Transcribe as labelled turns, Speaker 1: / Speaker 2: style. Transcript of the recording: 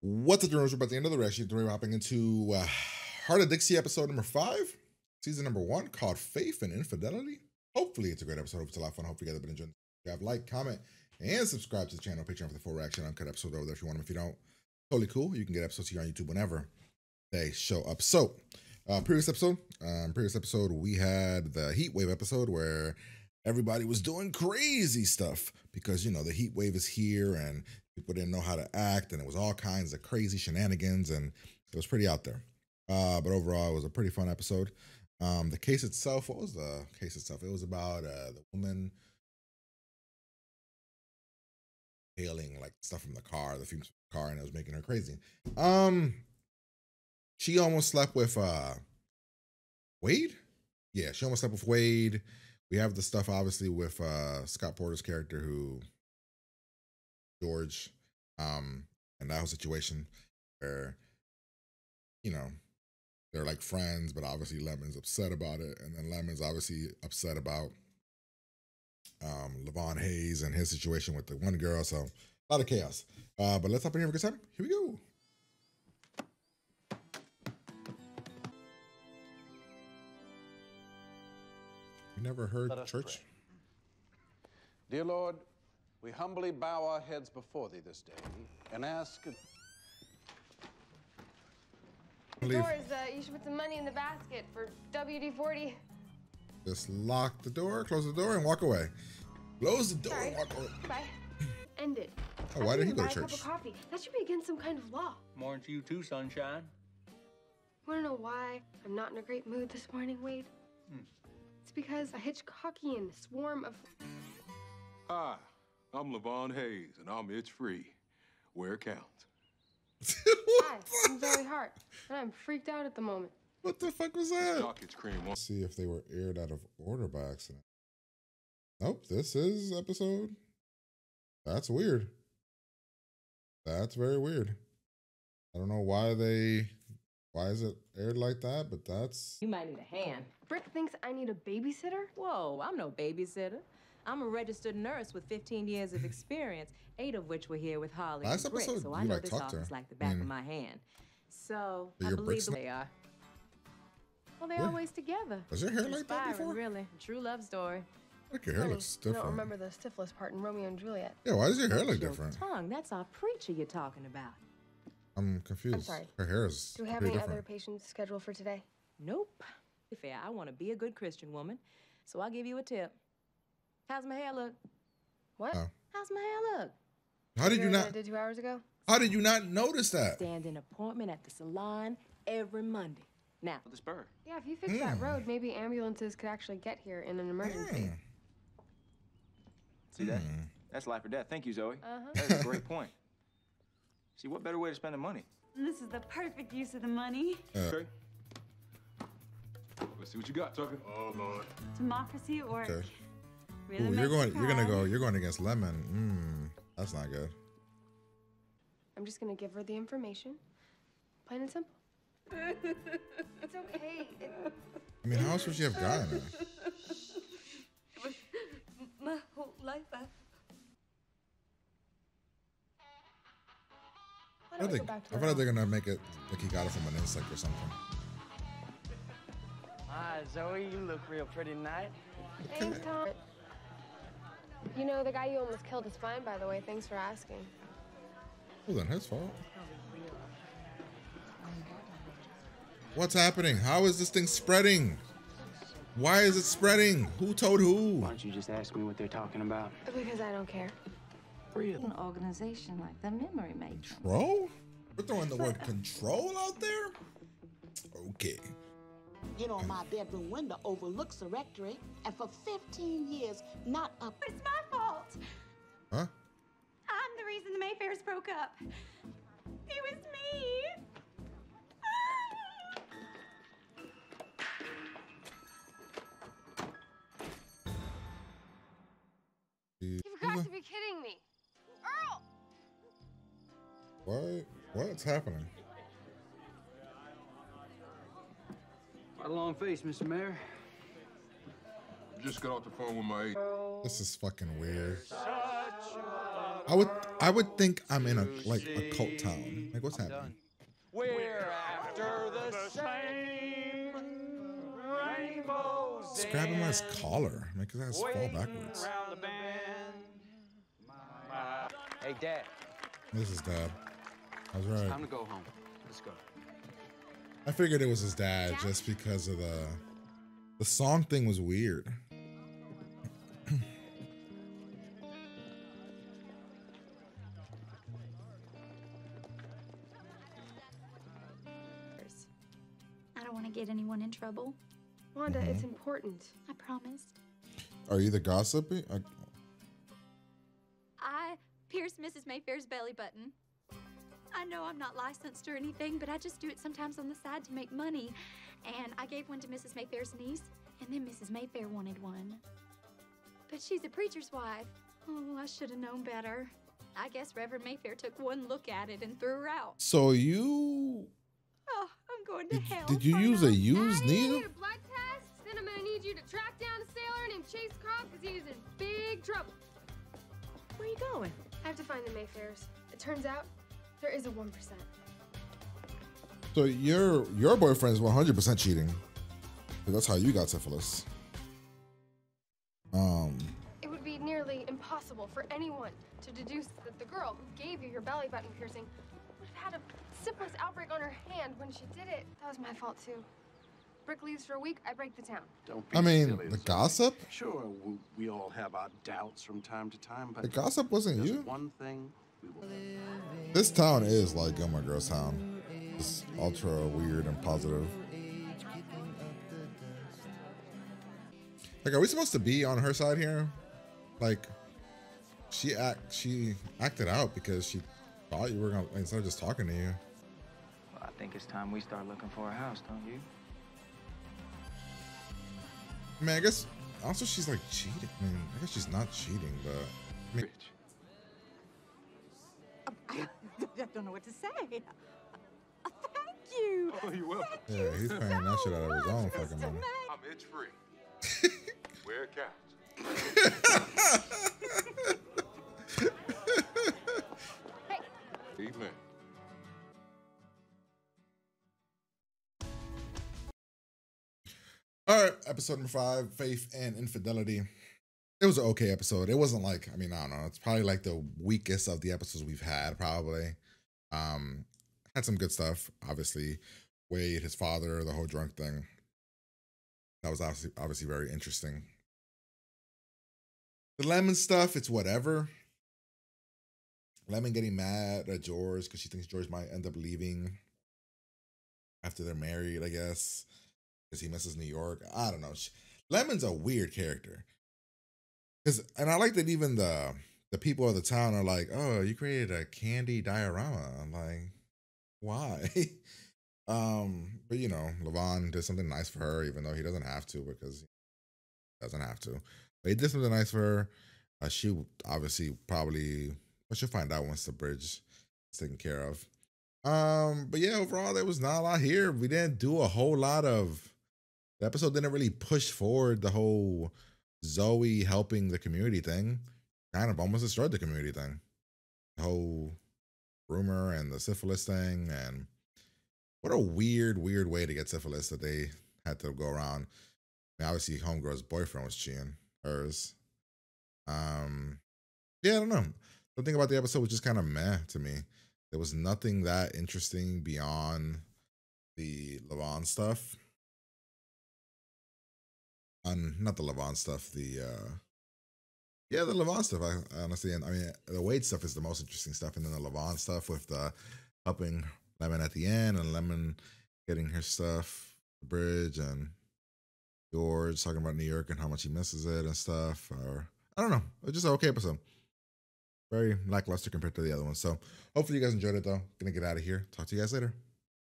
Speaker 1: What's up, journalists? We're about the end of the. Today we're hopping into uh, Hart of Dixie episode number five, season number one, called Faith and Infidelity. Hopefully, it's a great episode. Hope it's a lot of fun. Hope you guys have been enjoying. It. Have like, comment, and subscribe to the channel. Patreon for the full reaction uncut episode over there if you want them. If you don't, totally cool. You can get episodes here on YouTube whenever they show up. So, uh, previous episode, um, previous episode, we had the heat wave episode where everybody was doing crazy stuff because you know the heat wave is here and people didn't know how to act and it was all kinds of crazy shenanigans and it was pretty out there. Uh, but overall it was a pretty fun episode. Um, the case itself what was the case itself? It was about uh, the woman hailing like stuff from the car the fumes from the car and it was making her crazy. Um she almost slept with uh wade? Yeah she almost slept with wade. We have the stuff obviously with uh Scott Porter's character who George um and that whole situation where you know they're like friends but obviously Lemon's upset about it and then Lemon's obviously upset about um Lavon Hayes and his situation with the one girl so a lot of chaos. Uh but let's hop in here for a good time here we go. You never heard church?
Speaker 2: pray. Dear Lord, we humbly bow our heads before thee this day and ask.
Speaker 1: Leave.
Speaker 3: Doors, uh, you should put some money in the basket for WD 40.
Speaker 1: Just lock the door, close the door, and walk away. Close the door
Speaker 3: Sorry.
Speaker 1: and walk away.
Speaker 3: Bye. End it.
Speaker 1: Oh, why did he go
Speaker 3: buy
Speaker 1: to
Speaker 3: a cup
Speaker 1: church?
Speaker 3: of coffee. That should be against some kind of law.
Speaker 4: Morning to you too, sunshine.
Speaker 3: Wanna know why I'm not in a great mood this morning, Wade?
Speaker 4: Hmm.
Speaker 3: It's because a Hitchcockian swarm of.
Speaker 5: Hi, I'm Lavon Hayes, and I'm It's Free, where it counts.
Speaker 3: Hi, I'm Zoe Hart, and I'm freaked out at the moment.
Speaker 1: what the fuck was that?
Speaker 5: Dockets cream one.
Speaker 1: Let's see if they were aired out of order by accident. Nope, this is episode. That's weird. That's very weird. I don't know why they. Why is it aired like that? But that's.
Speaker 6: You might need a hand.
Speaker 3: Brick thinks I need a babysitter?
Speaker 6: Whoa, I'm no babysitter. I'm a registered nurse with 15 years of experience, eight of which were here with Holly
Speaker 1: Last
Speaker 6: and Brick,
Speaker 1: episode,
Speaker 6: so I
Speaker 1: you,
Speaker 6: know
Speaker 1: like,
Speaker 6: this
Speaker 1: talked
Speaker 6: office like the back
Speaker 1: Mm.
Speaker 6: of my hand. So I believe the they are.
Speaker 3: Well, they
Speaker 1: Yeah.
Speaker 3: always together.
Speaker 1: Was your hair like that before?
Speaker 6: really. True love story.
Speaker 1: Look, your hair
Speaker 3: Funny,
Speaker 1: looks
Speaker 3: I don't remember the syphilis part in Romeo and Juliet.
Speaker 1: Yeah, why does your hair look
Speaker 6: Your
Speaker 1: different?
Speaker 6: tongue, that's our preacher you're talking about.
Speaker 1: I'm confused.
Speaker 3: sorry.
Speaker 1: Her hair is
Speaker 3: Do we have
Speaker 1: pretty
Speaker 3: any other patients scheduled for today?
Speaker 6: Nope. Fair, I want to be a good Christian woman, so I'll give you a tip. How's my hair look?
Speaker 3: What?
Speaker 1: Oh.
Speaker 6: How's my hair look?
Speaker 1: How did you
Speaker 3: Yours
Speaker 1: not?
Speaker 3: I did two hours ago?
Speaker 1: How did you not notice that?
Speaker 6: Stand an appointment at the salon every Monday. Now,
Speaker 4: The spur.
Speaker 3: Yeah, if you fix that
Speaker 1: Hmm.
Speaker 3: road, maybe ambulances could actually get here in an emergency.
Speaker 1: Hmm.
Speaker 4: See that?
Speaker 1: Hmm.
Speaker 4: That's life or death. Thank you, Zoe.
Speaker 3: Uh-huh.
Speaker 4: That's a great point. See, what better way to spend the money?
Speaker 7: This is the perfect use of the money.
Speaker 1: Uh,
Speaker 5: Okay. Let's see what you got, Tucker. Oh, Lord.
Speaker 7: Democracy or
Speaker 1: Okay.
Speaker 7: Really
Speaker 1: Ooh, you're going.
Speaker 7: you
Speaker 1: You're gonna go. You're going against Lemon. Mmm. That's not good.
Speaker 3: I'm just gonna give her the information. Plain and simple. it's okay. It,
Speaker 1: I mean, how else would she have gotten it?
Speaker 7: My whole life, I
Speaker 1: I
Speaker 3: don't
Speaker 1: think.
Speaker 3: go back to
Speaker 1: I
Speaker 3: your
Speaker 1: feel like they're gonna make it like he got it from an insect or something.
Speaker 8: Hi, Zoe, you look real pretty tonight.
Speaker 3: Thanks, Tom. You know, the guy you almost killed is fine, by the way. Thanks for asking.
Speaker 1: It wasn't his fault. What's happening? How is this thing spreading? Why is it spreading? Who told who?
Speaker 8: Why don't you just ask me what they're talking about?
Speaker 3: Because I don't care.
Speaker 7: an organization like the Memory Matrix.
Speaker 1: Control? We're throwing the word control out there? Okay.
Speaker 9: You know, my bedroom window overlooks the rectory, and for 15 years, not a
Speaker 7: It's my fault.
Speaker 1: Huh?
Speaker 7: I'm the reason the Mayfairs broke up. It was me.
Speaker 3: You've got to be kidding me. Earl!
Speaker 1: What? What's happening?
Speaker 8: A long face, Mr. Mayor.
Speaker 5: Just got off the phone with my.
Speaker 1: This is fucking weird. I would I would think I'm in a like a cult town. Like what's happening?
Speaker 8: We're after the same rainbows.
Speaker 1: Just grab him his collar. Make his ass fall backwards.
Speaker 8: Around the bend. Hey, Dad.
Speaker 1: This is dad. I was right.
Speaker 8: Time to go home. Let's go.
Speaker 1: I figured it was his dad just because of the the song thing was weird.
Speaker 7: I don't want to get anyone in trouble.
Speaker 3: Wanda, it's mm-hmm. important.
Speaker 7: I promise.
Speaker 1: Are you the gossipy?
Speaker 7: Licensed or anything, but I just do it sometimes on the side to make money. And I gave one to Mrs. Mayfair's niece, and then Mrs. Mayfair wanted one. But she's a preacher's wife. Oh, I should have known better. I guess Reverend Mayfair took one look at it and threw her out.
Speaker 1: so you
Speaker 7: Oh, I'm going to
Speaker 1: did,
Speaker 7: hell.
Speaker 1: did you
Speaker 7: aren't
Speaker 1: use a used needle?
Speaker 3: Need a blood test? Then I'm gonna need you to track down a sailor named Chase Croft because he's in big trouble.
Speaker 6: Where are you going?
Speaker 3: I have to find the Mayfairs. It turns out there is a 1%.
Speaker 1: So your your boyfriend is 100% cheating. That's how you got syphilis. Um,
Speaker 3: It would be nearly impossible for anyone to deduce that the girl who gave you your belly button piercing would have had a syphilis outbreak on her hand when she did it. That was my fault too. Brick leaves for a week, I break the town.
Speaker 2: Don't be
Speaker 1: I mean,
Speaker 2: silly,
Speaker 1: the
Speaker 2: Zoe.
Speaker 1: gossip.
Speaker 2: Sure, we, we all have our doubts from time to time, but
Speaker 1: The gossip wasn't you.
Speaker 2: one thing we will
Speaker 1: This town is like Gilmore Girls town. It's ultra weird and positive. Like, are we supposed to be on her side here? Like, she act she acted out because she thought you were gonna instead of just talking to you.
Speaker 4: Well, I think it's time we start looking for a house, don't you?
Speaker 1: I mean, I guess also she's like cheating. I mean, I guess she's not cheating, but I mean,
Speaker 2: Rich.
Speaker 10: I don't know what to say. Thank you.
Speaker 5: Oh, you're welcome.
Speaker 1: yeah, he's paying that shit out of his own
Speaker 10: much,
Speaker 1: fucking
Speaker 10: Mr.
Speaker 1: money.
Speaker 10: May.
Speaker 5: I'm itch free. Wear a couch. Evening.
Speaker 1: All right, episode number five, faith and infidelity. It was an okay episode. It wasn't like, I mean, I don't know. It's probably like the weakest of the episodes we've had, probably. Um, had some good stuff, obviously. Wade, his father, the whole drunk thing. That was obviously obviously very interesting. The lemon stuff, it's whatever. Lemon getting mad at George because she thinks George might end up leaving after they're married, I guess because he misses New York. I don't know. She- Lemon's a weird character. Cause and I like that even the the people of the town are like, "Oh, you created a candy diorama." I'm like, why? um, but you know, Lavon did something nice for her, even though he doesn't have to because he doesn't have to. But he did something nice for her. Uh, she obviously probably, but she'll find out once the bridge is taken care of. Um, but yeah, overall there was not a lot here. We didn't do a whole lot of the episode didn't really push forward the whole Zoe helping the community thing. Kind of almost destroyed the community thing. The whole rumor and the syphilis thing and what a weird, weird way to get syphilis that they had to go around. I mean, obviously Homegirl's boyfriend was cheating hers. Um yeah, I don't know. The thing about the episode was just kind of meh to me. There was nothing that interesting beyond the Lavon stuff. And not the Lavon stuff, the uh yeah, the Lavon stuff. I honestly, and I mean, the Wade stuff is the most interesting stuff, and then the Lavon stuff with the helping Lemon at the end, and Lemon getting her stuff, the bridge, and George talking about New York and how much he misses it and stuff. Or I don't know, it was just an okay episode. Very lackluster compared to the other ones. So hopefully you guys enjoyed it though. Gonna get out of here. Talk to you guys later.